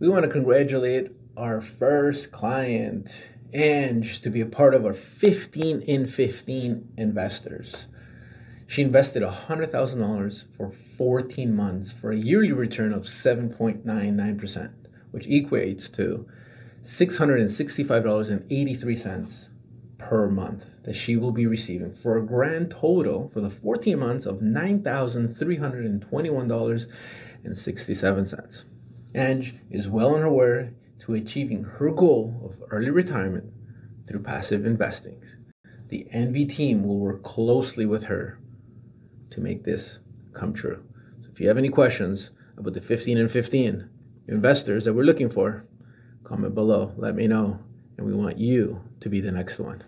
we want to congratulate our first client, Ang, to be a part of our 15 in 15 investors. She invested $100,000 for 14 months for a yearly return of 7.99%, which equates to $665.83 per month that she will be receiving for a grand total for the 14 months of $9,321.67. Ang is well on her way to achieving her goal of early retirement through passive investing. The MV team will work closely with her to make this come true. So if you have any questions about the 15 in 15 investors that we're looking for, comment below. Let me know. And we want you to be the next one.